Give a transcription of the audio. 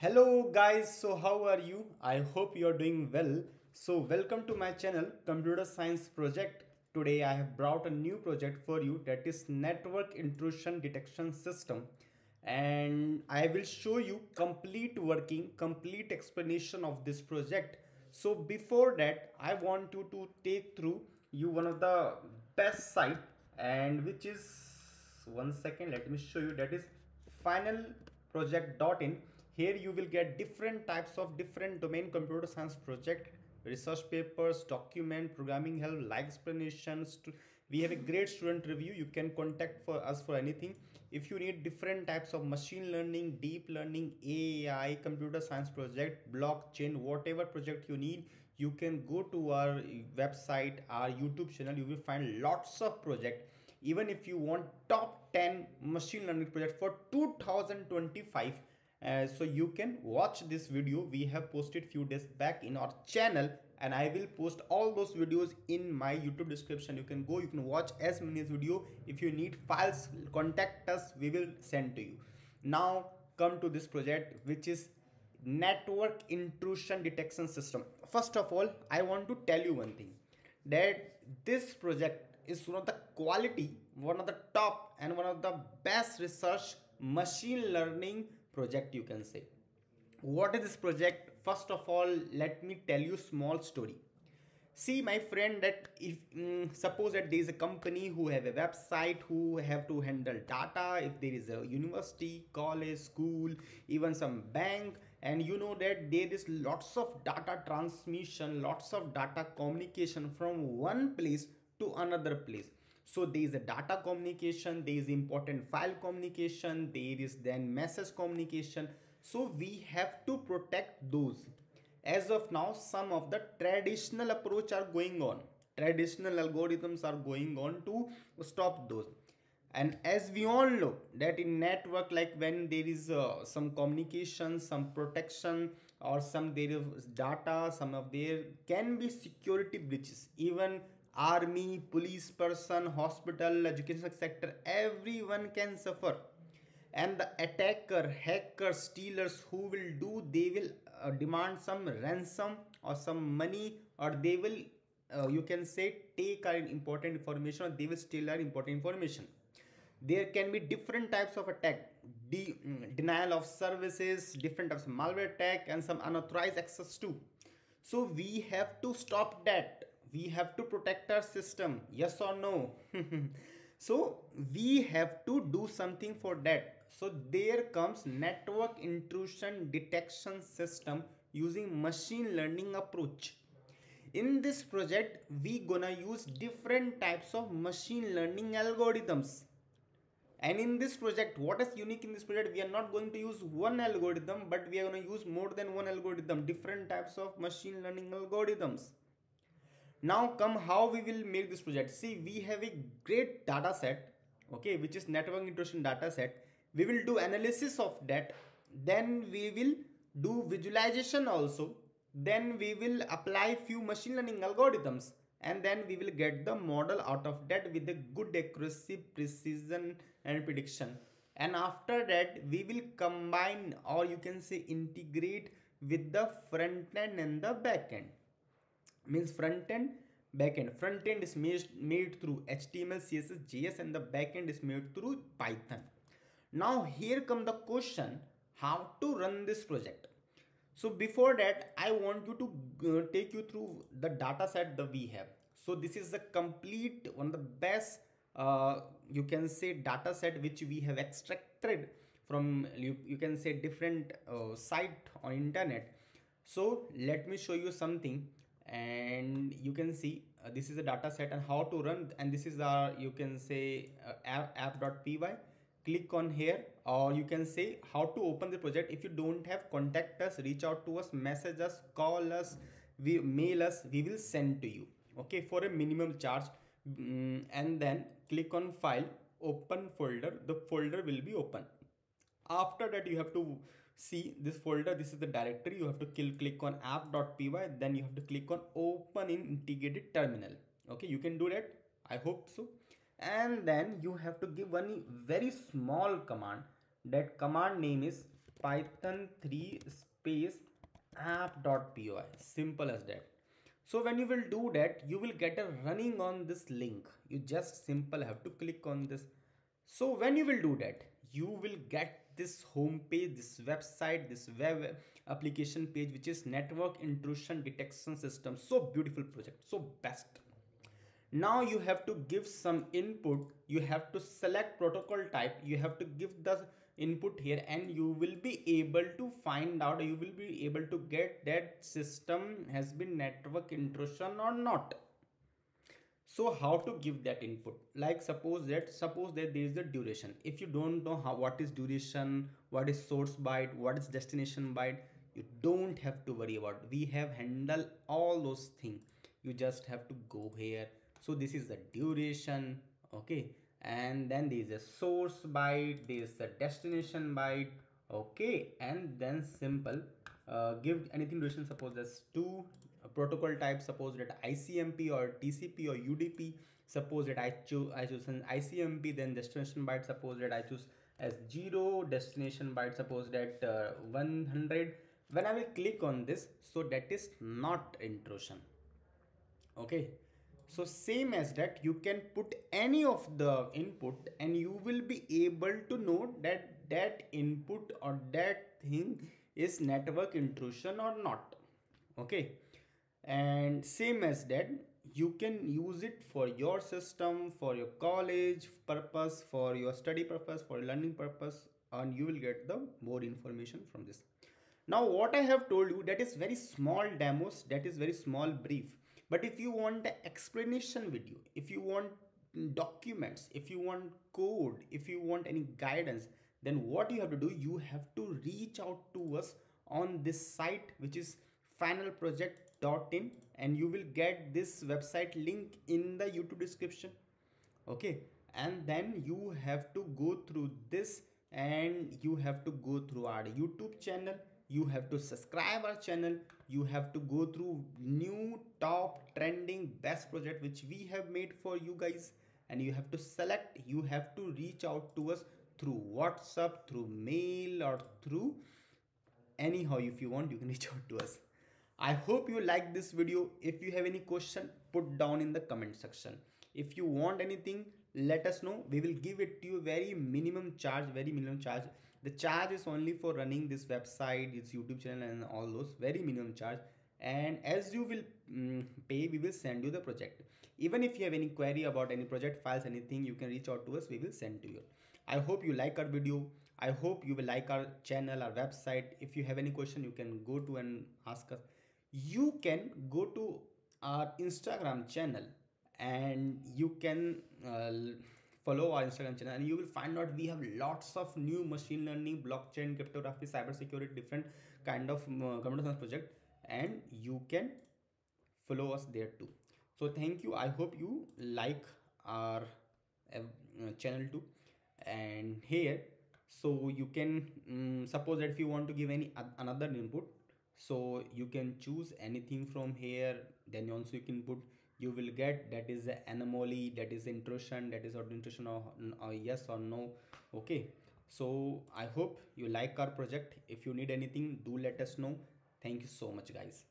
Hello guys, so how are you? I hope you are doing well. So welcome to my channel Computer Science Project. Today I have brought a new project for you that is Network Intrusion Detection System and I will show you complete working, complete explanation of this project. So before that I want you to take through you one of the best site and which is one second let me show you that is final finalproject.in here you will get different types of different domain computer science project research papers document programming help like explanations we have a great student review you can contact for us for anything. If you need different types of machine learning deep learning ai computer science project blockchain whatever project you need you can go to our website our youtube channel you will find lots of project. Even if you want top 10 machine learning project for 2025 uh, so you can watch this video. We have posted few days back in our channel and i will post all those videos in my youtube description. You can go you can watch as many as video. If you need files contact us. We will send to you. Now come to this project which is network intrusion detection system. First of all i want to tell you one thing that this project is one of the quality one of the top and one of the best research machine learning project you can say. What is this project? First of all let me tell you small story. See my friend that if mm, suppose that there is a company who have a website who have to handle data if there is a university college school even some bank and you know that there is lots of data transmission lots of data communication from one place to another place so there is a data communication there is important file communication there is then message communication. So we have to protect those. As of now some of the traditional approach are going on. Traditional algorithms are going on to stop those. And as we all know that in network like when there is uh, some communication some protection or some there is data some of there can be security breaches. Even army police person hospital education sector everyone can suffer. And the attacker hacker stealers who will do they will uh, demand some ransom or some money or they will uh, you can say take our important information or they will steal our important information. There can be different types of attack. De mm, denial of services different types of malware attack and some unauthorized access too. So we have to stop that we have to protect our system yes or no? So we have to do something for that. So there comes network intrusion detection system using machine learning approach. In this project we gonna use different types of machine learning algorithms. And in this project what is unique in this project we are not going to use one algorithm but we are going to use more than one algorithm different types of machine learning algorithms now come how we will make this project. See we have a great data set okay which is network intrusion data set. We will do analysis of that. Then we will do visualization also. Then we will apply few machine learning algorithms. And then we will get the model out of that with a good accuracy precision and prediction. And after that we will combine or you can say integrate with the front end and the back end means front end back end. Front end is made, through html css js and the back end is made through python. Now here come the question how to run this project? So before that i want you to uh, take you through the data set that we have. So this is the complete one of the best uh, you can say data set which we have extracted from you, you can say different uh, site on internet. So let me show you something and you can see uh, this is a data set and how to run and this is our you can say uh, app app.py click on here or you can say how to open the project. If you don't have contact us reach out to us message us call us we mail us we will send to you okay for a minimum charge. Mm, and then click on file open folder. The folder will be open. After that you have to see this folder this is the directory. You have to kill click on app.py then you have to click on open in integrated terminal. Okay you can do that. I hope so. And then you have to give one very small command. That command name is python 3 space app.py simple as that. So when you will do that you will get a running on this link. You just simple have to click on this. So when you will do that you will get this home page this website this web application page which is network intrusion detection system. So beautiful project so best. Now you have to give some input. You have to select protocol type. You have to give the input here and you will be able to find out you will be able to get that system has been network intrusion or not so how to give that input? Like suppose that suppose that there is a duration. If you don't know how what is duration what is source byte what is destination byte you don't have to worry about. We have handled all those things. You just have to go here. So this is the duration okay? And then there is a source byte there is a destination byte okay? And then simple uh, give anything duration suppose as 2 protocol type suppose that icmp or tcp or udp suppose that i choose i choose an icmp then destination byte suppose that i choose as 0 destination byte suppose that uh, 100 when i will click on this so that is not intrusion. Okay? So same as that you can put any of the input and you will be able to know that that input or that thing is network intrusion or not. Okay? And same as that you can use it for your system for your college purpose for your study purpose for learning purpose and you will get the more information from this. Now what i have told you that is very small demos that is very small brief. But if you want the explanation video if you want documents if you want code if you want any guidance then what you have to do you have to reach out to us on this site which is finalproject.in and you will get this website link in the youtube description. Okay? And then you have to go through this and you have to go through our youtube channel. You have to subscribe our channel. You have to go through new top trending best project which we have made for you guys. And you have to select you have to reach out to us through whatsapp through mail or through anyhow if you want you can reach out to us. I hope you like this video. If you have any question put down in the comment section. If you want anything let us know. We will give it to you very minimum charge very minimum charge. The charge is only for running this website its youtube channel and all those very minimum charge. And as you will um, pay we will send you the project. Even if you have any query about any project files anything you can reach out to us. We will send to you i hope you like our video. I hope you will like our channel our website. If you have any question you can go to and ask us. You can go to our instagram channel and you can uh, follow our instagram channel and you will find out we have lots of new machine learning blockchain cryptography cyber security different kind of uh, project and you can follow us there too. So thank you. I hope you like our uh, channel too and here so you can um, suppose that if you want to give any another input so you can choose anything from here then also you can put you will get that is an anomaly that is intrusion that is not intrusion or, or yes or no okay? So i hope you like our project. If you need anything do let us know. Thank you so much guys